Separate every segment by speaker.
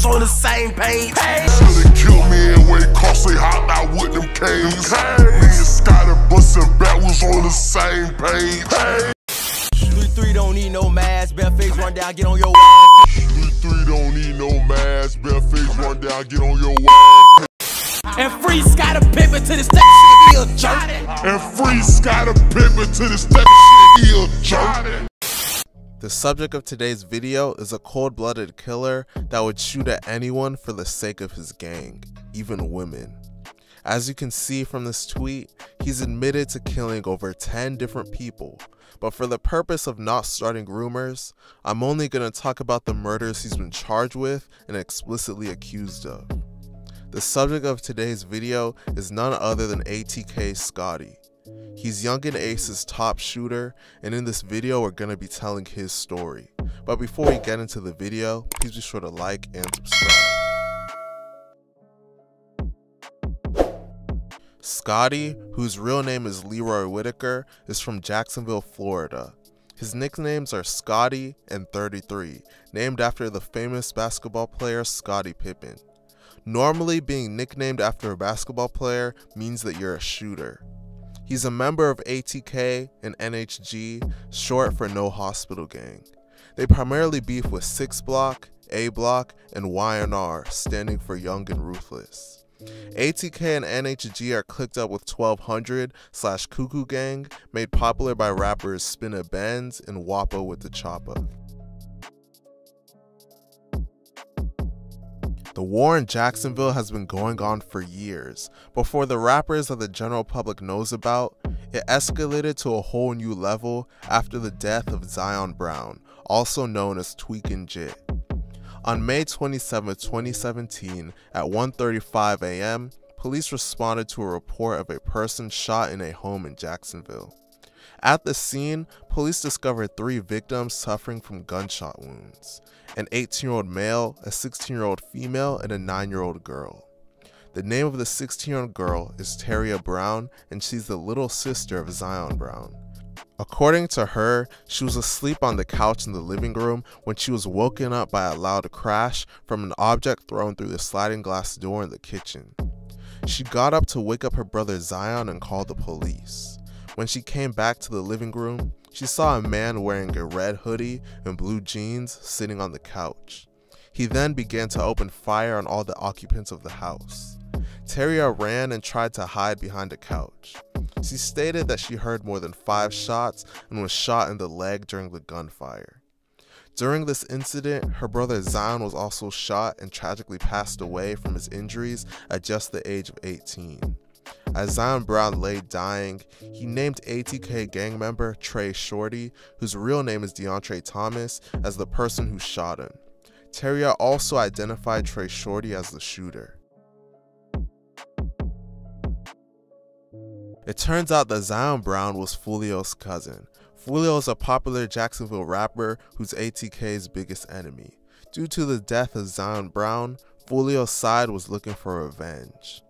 Speaker 1: bustin' was on the same page.
Speaker 2: Should've killed me anyway, cause they hopped out with them canes. Me and Scotty bustin' back, was on the same page.
Speaker 1: 3-3 don't need no mask, bare face run down, get on your ass.
Speaker 2: 3-3 don't need no mask, bare face run down, get on your ass.
Speaker 1: And free Scotty Pippen to the step shit, he a jerk.
Speaker 2: And free Scotty Pippen to the step shit, he a jerk.
Speaker 3: The subject of today's video is a cold-blooded killer that would shoot at anyone for the sake of his gang, even women. As you can see from this tweet, he's admitted to killing over 10 different people, but for the purpose of not starting rumors, I'm only going to talk about the murders he's been charged with and explicitly accused of. The subject of today's video is none other than ATK Scotty. He's Yungeen Ace's top shooter, and in this video we're going to be telling his story. But before we get into the video, please be sure to like and subscribe. Scotty, whose real name is Leroy Whitaker, is from Jacksonville, Florida. His nicknames are Scotty and 33, named after the famous basketball player Scottie Pippen. Normally, being nicknamed after a basketball player means that you're a shooter. He's a member of ATK and NHG, short for No Hospital Gang. They primarily beef with 6 Block, A Block, and YNR, standing for Young and Ruthless. ATK and NHG are clicked up with 1200 slash Kuku Gang, made popular by rappers Spinabenz and Whoppawitdachoppa. The war in Jacksonville has been going on for years. Before the rappers that the general public knows about, it escalated to a whole new level after the death of Zion Brown, also known as Tweakin' Jit. On May 27, 2017, at 1:35 a.m., police responded to a report of a person shot in a home in Jacksonville. At the scene, police discovered three victims suffering from gunshot wounds an 18 year old male, a 16 year old female, and a 9 year old girl. The name of the 16 year old girl is Teria Brown, and she's the little sister of Zion Brown. According to her, she was asleep on the couch in the living room when she was woken up by a loud crash from an object thrown through the sliding glass door in the kitchen. She got up to wake up her brother Zion and call the police. When she came back to the living room, she saw a man wearing a red hoodie and blue jeans sitting on the couch. He then began to open fire on all the occupants of the house. Teria ran and tried to hide behind a couch. She stated that she heard more than five shots and was shot in the leg during the gunfire. During this incident, her brother Zion was also shot and tragically passed away from his injuries at just the age of 18. As Zion Brown lay dying, he named ATK gang member Trey Shorty, whose real name is DeAndre Thomas, as the person who shot him. Teria also identified Trey Shorty as the shooter. It turns out that Zion Brown was Foolio's cousin. Foolio is a popular Jacksonville rapper who's ATK's biggest enemy. Due to the death of Zion Brown, Foolio's side was looking for revenge.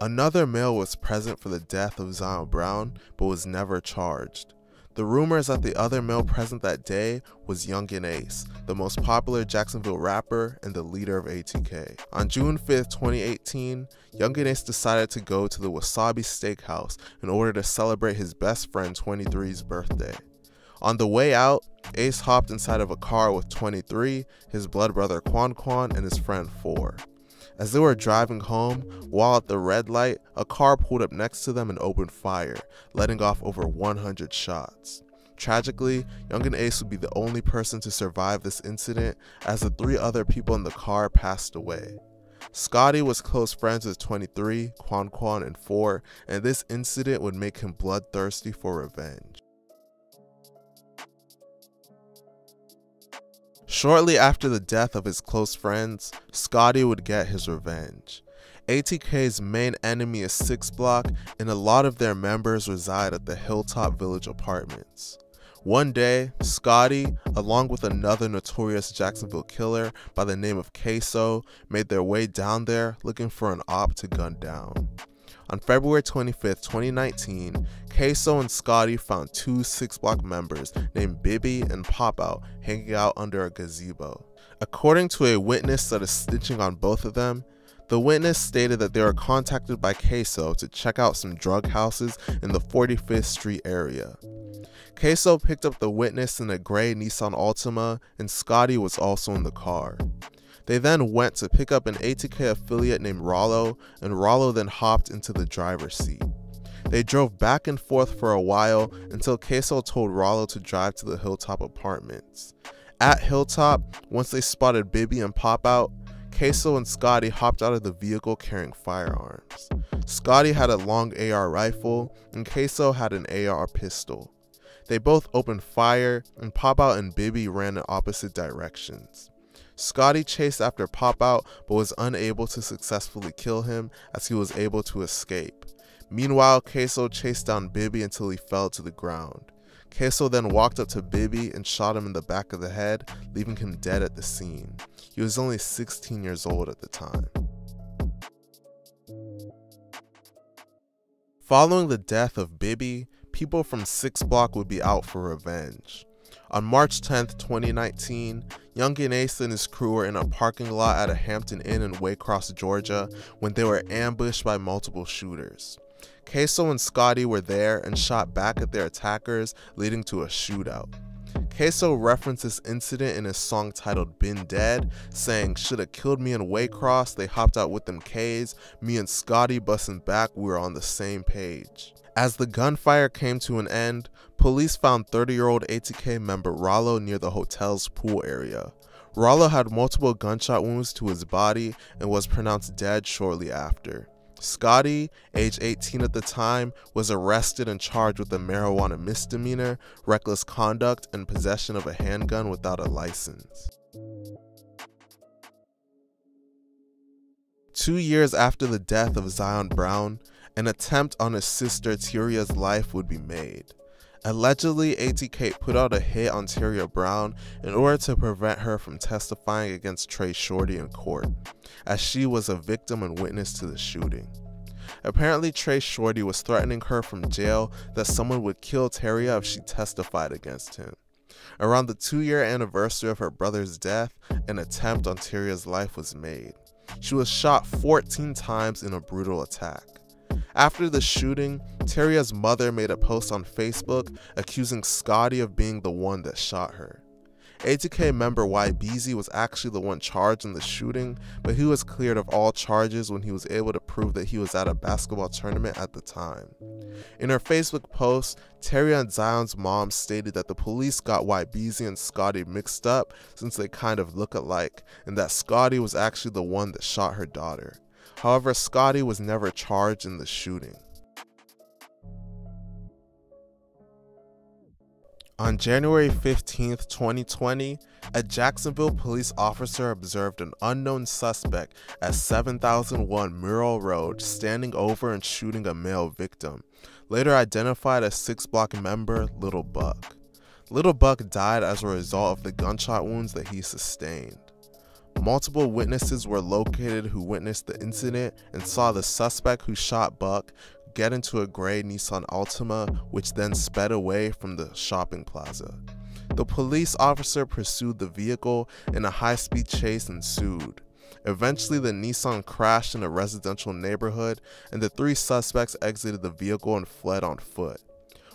Speaker 3: Another male was present for the death of Zion Brown, but was never charged. The rumor is that the other male present that day was Yungeen Ace, the most popular Jacksonville rapper and the leader of ATK. On June 5, 2018, Yungeen Ace decided to go to the Wasabi Steakhouse in order to celebrate his best friend 23's birthday. On the way out, Ace hopped inside of a car with 23, his blood brother Quan Quan, and his friend 4. As they were driving home, while at the red light, a car pulled up next to them and opened fire, letting off over 100 shots. Tragically, Yungeen Ace would be the only person to survive this incident as the three other people in the car passed away. Scotty was close friends with 23, Quan Quan, and 4, and this incident would make him bloodthirsty for revenge. Shortly after the death of his close friends, Scotty would get his revenge. ATK's main enemy is 6 Block, and a lot of their members reside at the Hilltop Village apartments. One day, Scotty, along with another notorious Jacksonville killer by the name of Queso, made their way down there looking for an op to gun down. On February 25, 2019, Queso and Scotty found two 6 Block members named Bibby and Pop Out hanging out under a gazebo. According to a witness that is snitching on both of them, the witness stated that they were contacted by Queso to check out some drug houses in the 45th Street area. Queso picked up the witness in a gray Nissan Altima, and Scotty was also in the car. They then went to pick up an ATK affiliate named Rollo, and Rollo then hopped into the driver's seat. They drove back and forth for a while until Queso told Rollo to drive to the Hilltop apartments. At Hilltop, once they spotted Bibby and Pop out, Queso and Scotty hopped out of the vehicle carrying firearms. Scotty had a long AR rifle, and Queso had an AR pistol. They both opened fire, and Pop Out and Bibby ran in opposite directions. Scotty chased after Pop Out but was unable to successfully kill him as he was able to escape. Meanwhile, Queso chased down Bibby until he fell to the ground. Queso then walked up to Bibby and shot him in the back of the head, leaving him dead at the scene. He was only 16 years old at the time. Following the death of Bibby, people from 6 Block would be out for revenge. On March 10, 2019, Yungeen Ace and his crew were in a parking lot at a Hampton Inn in Waycross, Georgia, when they were ambushed by multiple shooters. Queso and Scotty were there and shot back at their attackers, leading to a shootout. Queso referenced this incident in his song titled Been Dead, saying, Shoulda killed me in Waycross, they hopped out with them K's, me and Scotty busting back, we were on the same page. As the gunfire came to an end, police found 30 year old ATK member Rollo near the hotel's pool area. Rollo had multiple gunshot wounds to his body and was pronounced dead shortly after. Scotty, age 18 at the time, was arrested and charged with a marijuana misdemeanor, reckless conduct, and possession of a handgun without a license. Two years after the death of Zion Brown, an attempt on his sister Teria's life would be made. Allegedly, ATK put out a hit on Teria Brown in order to prevent her from testifying against Trey Shorty in court, as she was a victim and witness to the shooting. Apparently, Trey Shorty was threatening her from jail that someone would kill Teria if she testified against him. Around the two year anniversary of her brother's death, an attempt on Teria's life was made. She was shot 14 times in a brutal attack. After the shooting, Teria's mother made a post on Facebook accusing Scotty of being the one that shot her. ATK member Ybeezy was actually the one charged in the shooting, but he was cleared of all charges when he was able to prove that he was at a basketball tournament at the time. In her Facebook post, Teria and Zion's mom stated that the police got Ybeezy and Scotty mixed up since they kind of look alike, and that Scotty was actually the one that shot her daughter. However, Scotty was never charged in the shooting. On January 15, 2020, a Jacksonville police officer observed an unknown suspect at 7001 Merrill Road standing over and shooting a male victim, later identified as 6 block member Little Buck. Little Buck died as a result of the gunshot wounds that he sustained. Multiple witnesses were located who witnessed the incident and saw the suspect who shot Buck get into a gray Nissan Altima, which then sped away from the shopping plaza. The police officer pursued the vehicle and a high speed chase ensued. Eventually, the Nissan crashed in a residential neighborhood, and the three suspects exited the vehicle and fled on foot.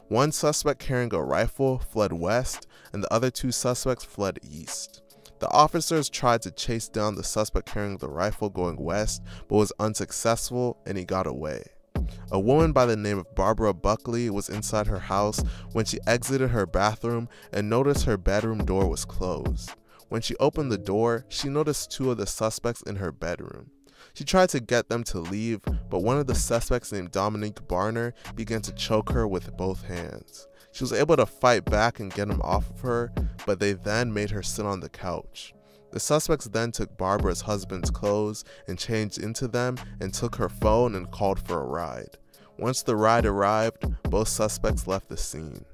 Speaker 3: One suspect carrying a rifle fled west, and the other two suspects fled east. The officers tried to chase down the suspect carrying the rifle going west, but was unsuccessful and he got away. A woman by the name of Barbara Buckley was inside her house when she exited her bathroom and noticed her bedroom door was closed. When she opened the door, she noticed two of the suspects in her bedroom. She tried to get them to leave, but one of the suspects named Dominique Barner began to choke her with both hands. She was able to fight back and get him off of her, but they then made her sit on the couch. The suspects then took Barbara's husband's clothes and changed into them and took her phone and called for a ride. Once the ride arrived, both suspects left the scene.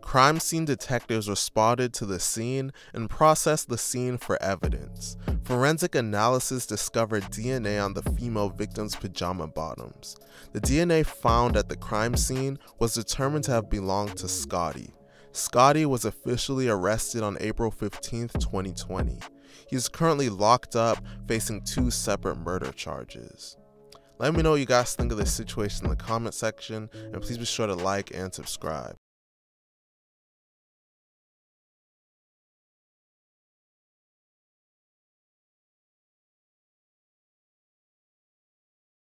Speaker 3: Crime scene detectives responded to the scene and processed the scene for evidence. Forensic analysis discovered DNA on the female victim's pajama bottoms. The DNA found at the crime scene was determined to have belonged to Scotty. Scotty was officially arrested on April 15, 2020. He is currently locked up facing two separate murder charges. Let me know what you guys think of this situation in the comment section, and please be sure to like and subscribe.